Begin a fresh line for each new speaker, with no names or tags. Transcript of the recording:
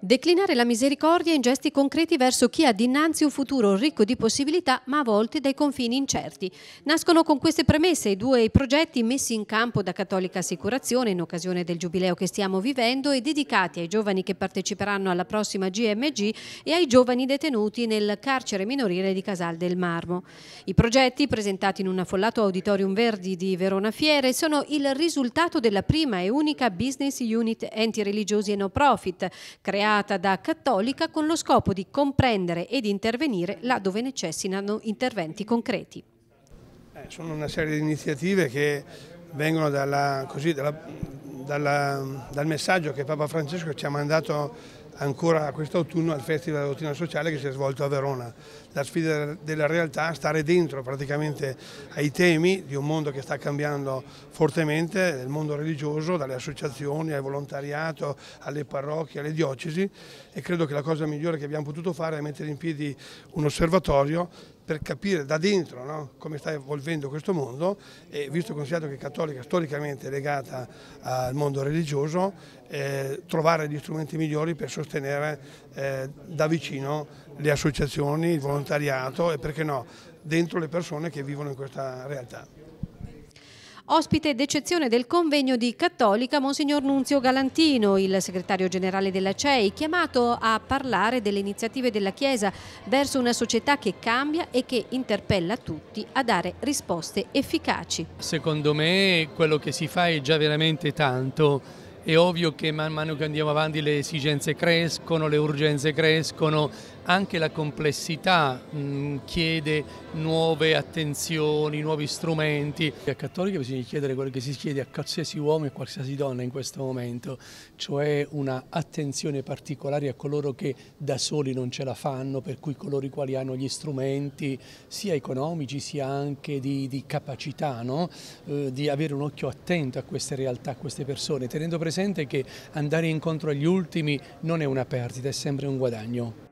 Declinare la misericordia in gesti concreti verso chi ha dinanzi un futuro ricco di possibilità ma a volte dai confini incerti. Nascono con queste premesse i due progetti messi in campo da Cattolica Assicurazione in occasione del giubileo che stiamo vivendo e dedicati ai giovani che parteciperanno alla prossima GMG e ai giovani detenuti nel carcere minorile di Casal del Marmo. I progetti, presentati in un affollato auditorium Verdi di Verona Fiere, sono il risultato della prima e unica business unit enti religiosi e no profit, creata creata da Cattolica con lo scopo di comprendere ed intervenire là dove necessitano interventi concreti.
Eh, sono una serie di iniziative che vengono dalla, così, dalla, dalla, dal messaggio che Papa Francesco ci ha mandato ancora quest'autunno al Festival della Dottrina Sociale che si è svolto a Verona. La sfida della realtà stare dentro praticamente ai temi di un mondo che sta cambiando fortemente, del mondo religioso, dalle associazioni al volontariato, alle parrocchie, alle diocesi e credo che la cosa migliore che abbiamo potuto fare è mettere in piedi un osservatorio per capire da dentro no, come sta evolvendo questo mondo e visto considerato che Cattolica è storicamente legata al mondo religioso, eh, trovare gli strumenti migliori per sostenere eh, da vicino le associazioni, il volontariato e perché no, dentro le persone che vivono in questa realtà.
Ospite d'eccezione del convegno di Cattolica Monsignor Nunzio Galantino, il segretario generale della CEI, chiamato a parlare delle iniziative della Chiesa verso una società che cambia e che interpella tutti a dare risposte efficaci.
Secondo me quello che si fa è già veramente tanto. È ovvio che man mano che andiamo avanti le esigenze crescono, le urgenze crescono, anche la complessità mh, chiede nuove attenzioni, nuovi strumenti. A Cattolica bisogna chiedere quello che si chiede a qualsiasi uomo e a qualsiasi donna in questo momento, cioè una attenzione particolare a coloro che da soli non ce la fanno, per cui coloro i quali hanno gli strumenti sia economici sia anche di, di capacità, no? eh, di avere un occhio attento a queste realtà, a queste persone, tenendo presente che andare incontro agli ultimi non è una perdita, è sempre un guadagno.